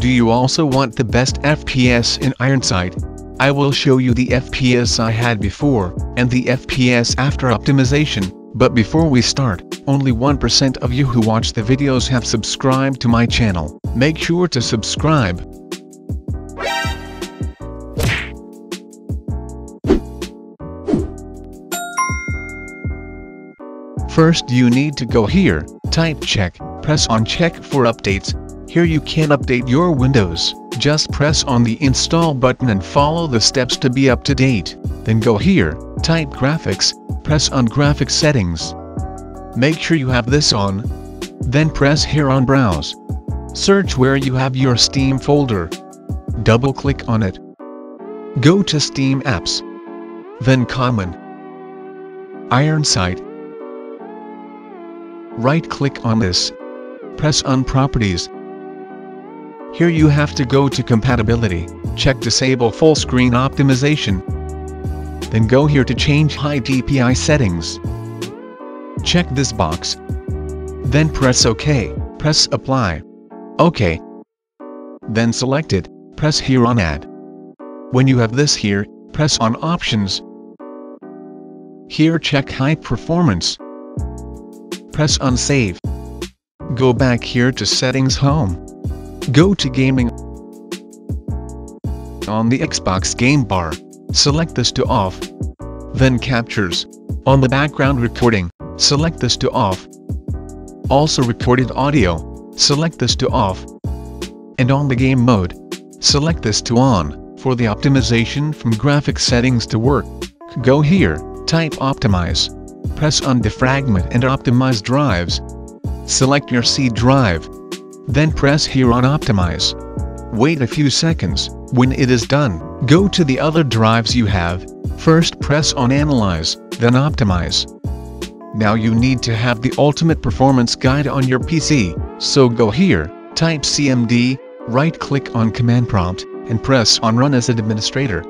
Do you also want the best FPS in Ironsight? I will show you the FPS I had before, and the FPS after optimization, but before we start, only 1% of you who watch the videos have subscribed to my channel. Make sure to subscribe. First you need to go here, type check, press on check for updates. Here you can update your Windows. Just press on the install button and follow the steps to be up to date. Then go here, type graphics, press on graphics settings. Make sure you have this on. Then press here on browse. Search where you have your Steam folder. Double click on it. Go to Steam apps. Then common. Ironsight. right-click on this. Press on Properties. Here you have to go to Compatibility, check Disable Full Screen Optimization. Then go here to change High DPI settings. Check this box. Then press OK, press Apply. OK. Then select it, press here on Add. When you have this here, press on Options. Here check High Performance press on Save. Go back here to Settings Home. Go to Gaming. On the Xbox game bar, select this to off. Then Captures. On the background recording, select this to off. Also recorded audio, select this to off. And on the game mode, select this to on. For the optimization from graphic settings to work, go here, type Optimize press on Defragment and Optimize Drives. Select your C drive. Then press here on Optimize. Wait a few seconds, when it is done, go to the other drives you have, first press on Analyze, then Optimize. Now you need to have the Ultimate Performance Guide on your PC, so go here, type CMD, right-click on Command Prompt, and press on Run as Administrator.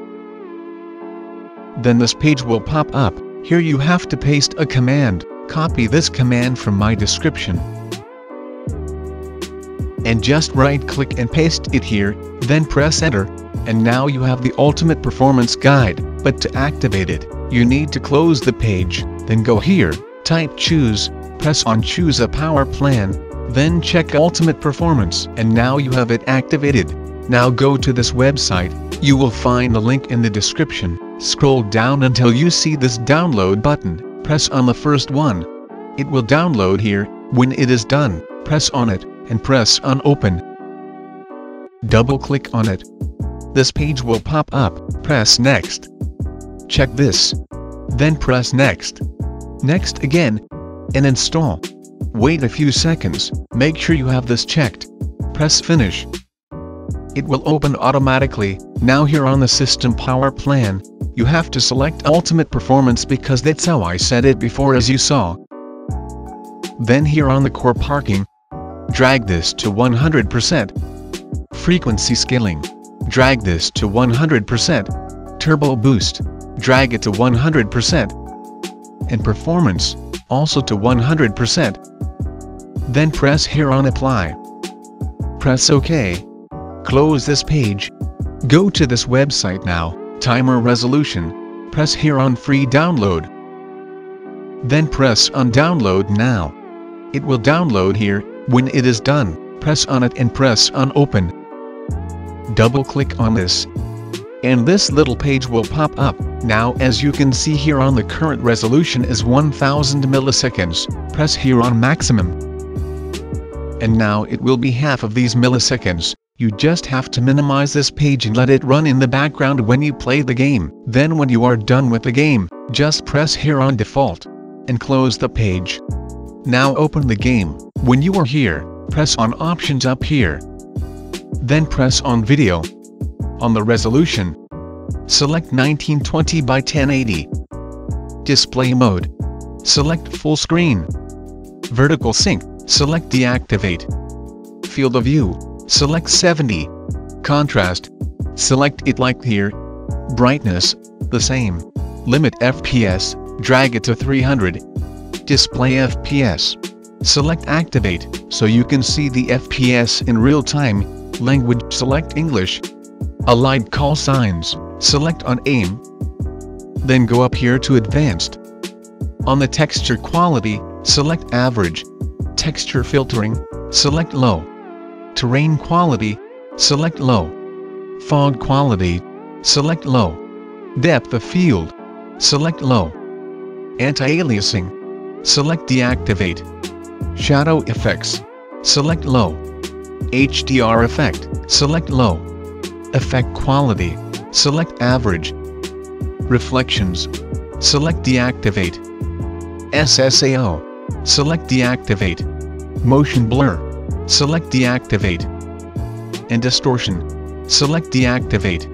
Then this page will pop up. Here you have to paste a command, copy this command from my description. And just right click and paste it here, then press enter, and now you have the ultimate performance guide, but to activate it, you need to close the page, then go here, type choose, press on choose a power plan, then check ultimate performance and now you have it activated. Now go to this website, you will find the link in the description. Scroll down until you see this download button, press on the first one. It will download here, when it is done, press on it, and press on open. Double click on it. This page will pop up, press next. Check this. Then press next. Next again, and install. Wait a few seconds, make sure you have this checked. Press finish. It will open automatically, now here on the system power plan, you have to select ultimate performance because that's how I set it before as you saw. Then here on the core parking, drag this to 100%. Frequency scaling, drag this to 100%. Turbo boost, drag it to 100%. And performance, also to 100%. Then press here on apply. Press OK. Close this page. Go to this website now timer resolution, press here on free download. Then press on download now. It will download here, when it is done, press on it and press on open. Double click on this. And this little page will pop up. Now as you can see here on the current resolution is 1000 milliseconds, press here on maximum. And now it will be half of these milliseconds. You just have to minimize this page and let it run in the background when you play the game. Then when you are done with the game, just press here on default and close the page. Now open the game. When you are here, press on options up here. Then press on video. On the resolution, select 1920 by 1080. Display mode. Select full screen. Vertical sync, select deactivate. Field of view, select 70. Contrast, select it like here. Brightness, the same. Limit FPS, drag it to 300. Display FPS. Select activate, so you can see the FPS in real time. Language select English. Allied call signs, select on AIM. Then go up here to Advanced. On the texture quality, select Average. Texture filtering, select Low. Terrain quality, select Low. Fog quality, select Low. Depth of field, select Low. Anti-aliasing, select Deactivate. Shadow effects, select Low. HDR effect, select Low. Effect quality, select Average. Reflections, select Deactivate. SSAO, select Deactivate. Motion blur, select Deactivate. And distortion, select Deactivate.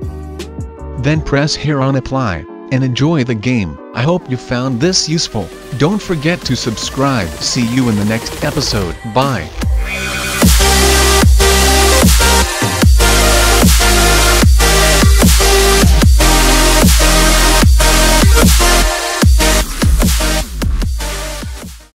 Then press here on Apply, and enjoy the game. I hope you found this useful. Don't forget to subscribe. See you in the next episode. Bye.